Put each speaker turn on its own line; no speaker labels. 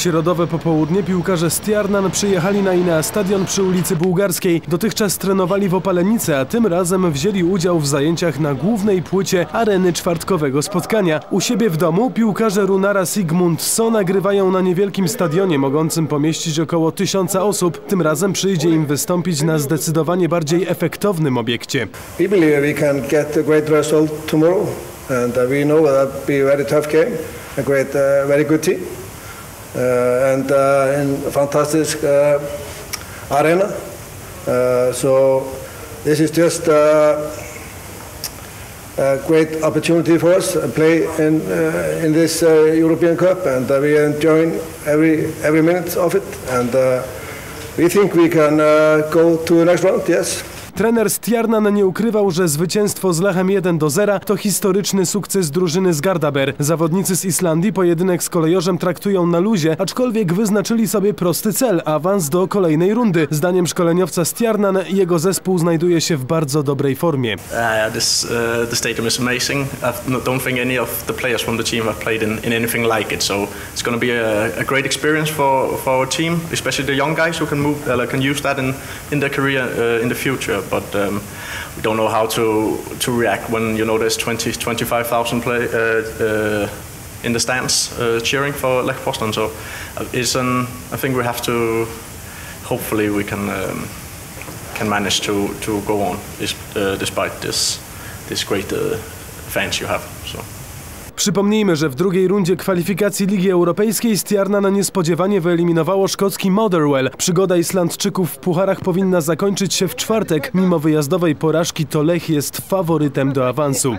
środowe popołudnie piłkarze z Tiarnan przyjechali na Inea Stadion przy ulicy Bułgarskiej. Dotychczas trenowali w Opalenicy, a tym razem wzięli udział w zajęciach na głównej płycie areny czwartkowego spotkania. U siebie w domu piłkarze Runara Sigmund So nagrywają na niewielkim stadionie mogącym pomieścić około tysiąca osób. Tym razem przyjdzie im wystąpić na zdecydowanie bardziej efektownym obiekcie.
We believe we can get a great result tomorrow, and uh, we know that be a very tough game, a great, uh, very good team, and uh, in fantastic uh, arena. Uh, so this is just uh, a great opportunity for us to play in uh, in this uh, European Cup, and uh, we enjoying every every minute of it, and uh, we think we can uh, go to the next round. Yes.
Trener z Tiarnan nie ukrywał, że zwycięstwo z Lechem 1 do 0 to historyczny sukces drużyny z Gardaber. Zawodnicy z Islandii pojedynek z kolejorzem traktują na luzie, aczkolwiek wyznaczyli sobie prosty cel awans do kolejnej rundy. Zdaniem szkoleniowca z Tiarnan jego zespół znajduje się w bardzo dobrej formie.
Uh, uh, stadium is amazing. I don't think any of the players from the team have played in, in anything like it. So it's going to be a, great experience for our team, especially the young guys who can move, uh, can use that in, in their career uh, in the future. But um, we don't know how to to react when you know there's 20, 25,000 play. Uh, uh, in the stands uh, cheering for Lech Poznan, so uh, it's an, I think we have to. Hopefully, we can um, can manage to, to go on despite this this great fans you have. So.
Przypomnijmy, że w drugiej rundzie kwalifikacji Ligi Europejskiej Stjarnan niespodziewanie wyeliminowało szkocki Motherwell. Przygoda Islandczyków w pucharach powinna zakończyć się w czwartek. Mimo wyjazdowej porażki to Lech jest faworytem do awansu.